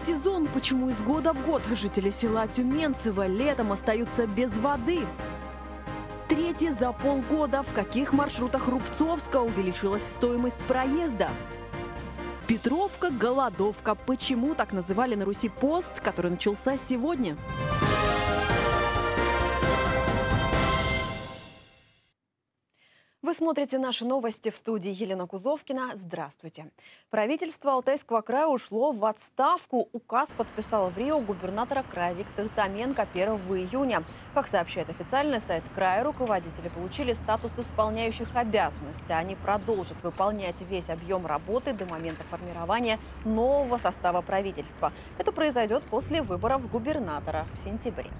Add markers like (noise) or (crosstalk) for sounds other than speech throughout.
сезон. Почему из года в год жители села Тюменцево летом остаются без воды? Третье за полгода. В каких маршрутах Рубцовска увеличилась стоимость проезда? Петровка, голодовка. Почему так называли на Руси пост, который начался сегодня? Смотрите наши новости в студии Елена Кузовкина. Здравствуйте. Правительство Алтайского края ушло в отставку. Указ подписал в Рио губернатора края Виктор Томенко 1 июня. Как сообщает официальный сайт края, руководители получили статус исполняющих обязанности. Они продолжат выполнять весь объем работы до момента формирования нового состава правительства. Это произойдет после выборов губернатора в сентябре.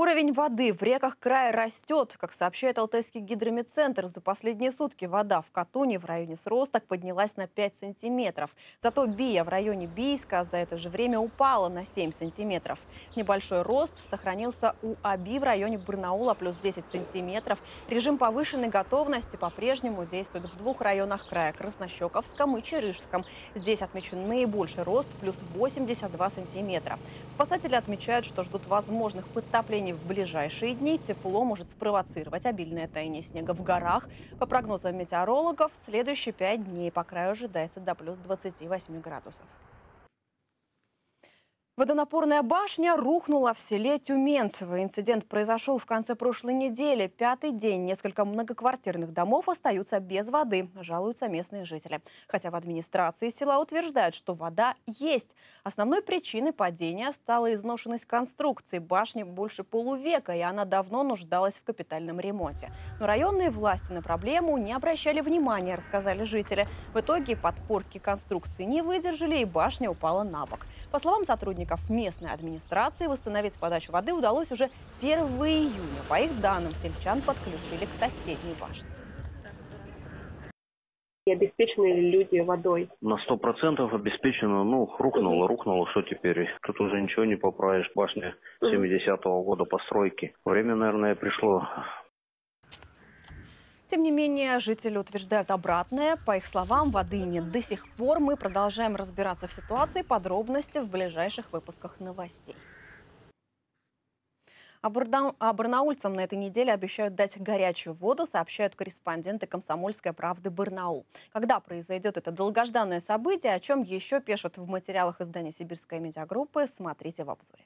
Уровень воды в реках края растет. Как сообщает Алтайский гидромедцентр, за последние сутки вода в Катуне в районе Сросток поднялась на 5 сантиметров. Зато Бия в районе Бийска за это же время упала на 7 сантиметров. Небольшой рост сохранился у Аби в районе Барнаула плюс 10 сантиметров. Режим повышенной готовности по-прежнему действует в двух районах края – Краснощековском и Черышском. Здесь отмечен наибольший рост плюс 82 сантиметра. Спасатели отмечают, что ждут возможных подтоплений в ближайшие дни тепло может спровоцировать обильное таяние снега в горах. По прогнозам метеорологов, в следующие пять дней по краю ожидается до плюс 28 градусов. Водонапорная башня рухнула в селе Тюменцево. Инцидент произошел в конце прошлой недели. Пятый день несколько многоквартирных домов остаются без воды, жалуются местные жители. Хотя в администрации села утверждают, что вода есть. Основной причиной падения стала изношенность конструкции. Башни больше полувека, и она давно нуждалась в капитальном ремонте. Но районные власти на проблему не обращали внимания, рассказали жители. В итоге подпорки конструкции не выдержали, и башня упала на бок. По словам сотрудников местной администрации, восстановить подачу воды удалось уже 1 июня. По их данным, сельчан подключили к соседней башне. И обеспечены ли люди водой? На сто процентов обеспечено. Ну, рухнуло, рухнуло, что теперь? Тут уже ничего не поправишь. Башня 70-го года постройки. Время, наверное, пришло тем не менее, жители утверждают обратное. По их словам, воды нет до сих пор. Мы продолжаем разбираться в ситуации. Подробности в ближайших выпусках новостей. А, барнаульцам на этой неделе обещают дать горячую воду, сообщают корреспонденты «Комсомольской правды» Барнаул. Когда произойдет это долгожданное событие, о чем еще пишут в материалах издания «Сибирская медиагруппы», смотрите в обзоре.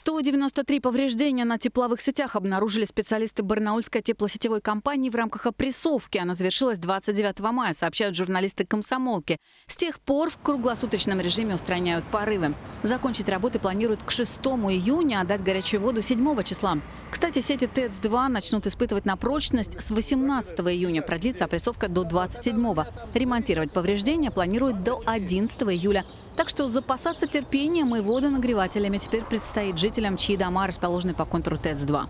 193 повреждения на тепловых сетях обнаружили специалисты Барнаульской теплосетевой компании в рамках опрессовки. Она завершилась 29 мая, сообщают журналисты «Комсомолки». С тех пор в круглосуточном режиме устраняют порывы. Закончить работы планируют к 6 июня, а дать горячую воду 7 числа. Кстати, сети ТЭЦ-2 начнут испытывать на прочность с 18 июня. Продлится опрессовка до 27. Ремонтировать повреждения планируют до 11 июля. Так что запасаться терпением и водонагревателями теперь предстоит жителям, чьи дома расположены по контуру ТЭЦ-2.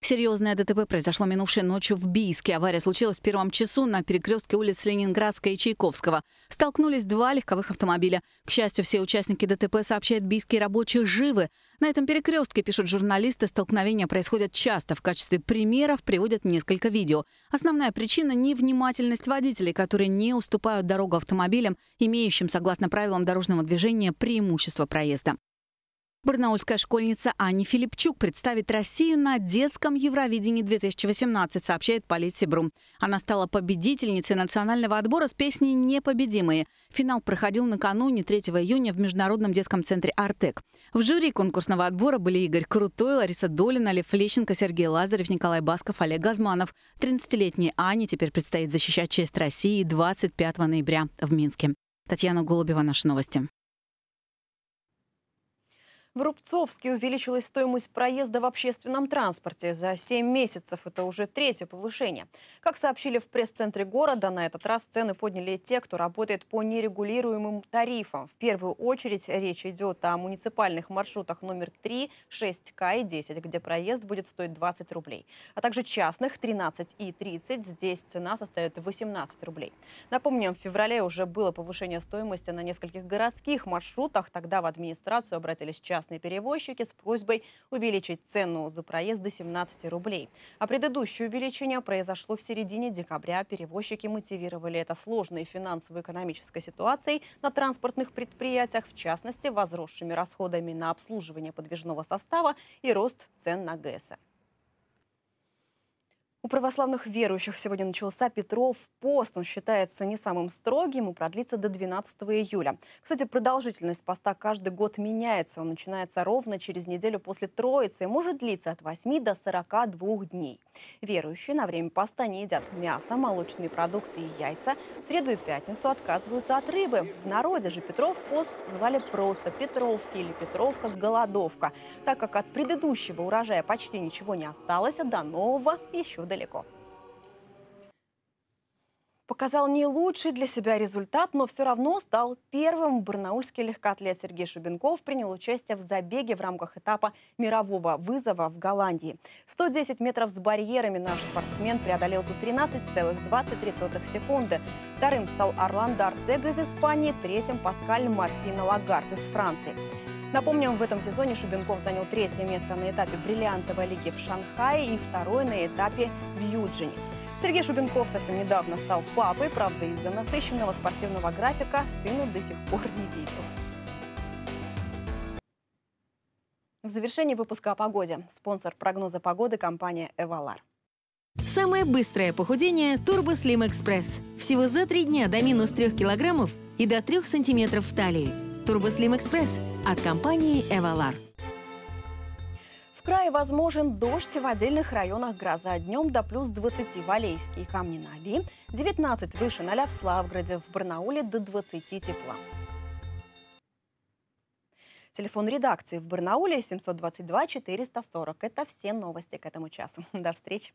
Серьезное ДТП произошло минувшей ночью в Бийске. Авария случилась в первом часу на перекрестке улиц Ленинградской и Чайковского. Столкнулись два легковых автомобиля. К счастью, все участники ДТП, сообщают бийские рабочие, живы. На этом перекрестке, пишут журналисты, столкновения происходят часто. В качестве примеров приводят несколько видео. Основная причина – невнимательность водителей, которые не уступают дорогу автомобилям, имеющим, согласно правилам дорожного движения, преимущество проезда. Барнаульская школьница Аня Филипчук представит Россию на детском Евровидении 2018, сообщает Политсибру. Она стала победительницей национального отбора с песней «Непобедимые». Финал проходил накануне 3 июня в Международном детском центре «Артек». В жюри конкурсного отбора были Игорь Крутой, Лариса Долина, Лев Лещенко, Сергей Лазарев, Николай Басков, Олег Газманов. 13-летней Ане теперь предстоит защищать честь России 25 ноября в Минске. Татьяна Голубева, наши новости. В Рубцовске увеличилась стоимость проезда в общественном транспорте. За 7 месяцев это уже третье повышение. Как сообщили в пресс-центре города, на этот раз цены подняли те, кто работает по нерегулируемым тарифам. В первую очередь речь идет о муниципальных маршрутах номер 3, 6К и 10, где проезд будет стоить 20 рублей. А также частных 13 и 30. Здесь цена составит 18 рублей. Напомним, в феврале уже было повышение стоимости на нескольких городских маршрутах. Тогда в администрацию обратились часто частные перевозчики с просьбой увеличить цену за проезд до 17 рублей. А предыдущее увеличение произошло в середине декабря. Перевозчики мотивировали это сложной финансово-экономической ситуацией на транспортных предприятиях, в частности, возросшими расходами на обслуживание подвижного состава и рост цен на ГЭС. У православных верующих сегодня начался Петров пост. Он считается не самым строгим и продлится до 12 июля. Кстати, продолжительность поста каждый год меняется. Он начинается ровно через неделю после Троицы и может длиться от 8 до 42 дней. Верующие на время поста не едят мясо, молочные продукты и яйца. В среду и пятницу отказываются от рыбы. В народе же Петров пост звали просто Петровки или Петровка голодовка, так как от предыдущего урожая почти ничего не осталось, а до нового еще далеко далеко. Показал не лучший для себя результат, но все равно стал первым. Барнаульский легкоатлет Сергей Шубенков принял участие в забеге в рамках этапа мирового вызова в Голландии. 110 метров с барьерами наш спортсмен преодолел за 13,23 секунды. Вторым стал Орландо Артега из Испании, третьим Паскаль Мартино Лагард из Франции. Напомним, в этом сезоне Шубенков занял третье место на этапе бриллиантовой лиги в Шанхае и второе на этапе в Юджине. Сергей Шубенков совсем недавно стал папой, правда, из-за насыщенного спортивного графика сыну до сих пор не видел. В завершении выпуска о погоде. Спонсор прогноза погоды – компания «Эвалар». Самое быстрое похудение – Turbo Slim Express. Всего за три дня до минус трех килограммов и до трех сантиметров в талии. Турбослим Экспресс от компании «Эвалар». В крае возможен дождь в отдельных районах гроза. Днем до плюс 20 в Алейске и Камне-на-Оби, 19 выше 0 в Славграде, в Барнауле до 20 тепла. Телефон редакции в Барнауле 722 440. Это все новости к этому часу. (laughs) До встречи.